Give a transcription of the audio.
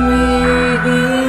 me.